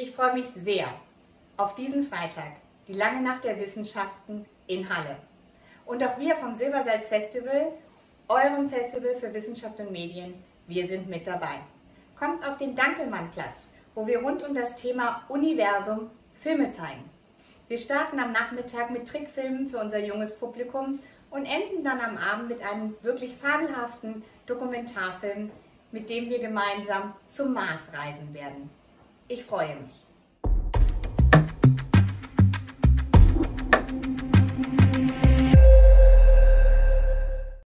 Ich freue mich sehr auf diesen Freitag, die lange Nacht der Wissenschaften in Halle. Und auch wir vom Silbersalz Festival, eurem Festival für Wissenschaft und Medien, wir sind mit dabei. Kommt auf den Dankelmannplatz, wo wir rund um das Thema Universum Filme zeigen. Wir starten am Nachmittag mit Trickfilmen für unser junges Publikum und enden dann am Abend mit einem wirklich fabelhaften Dokumentarfilm, mit dem wir gemeinsam zum Mars reisen werden. Ich freue mich.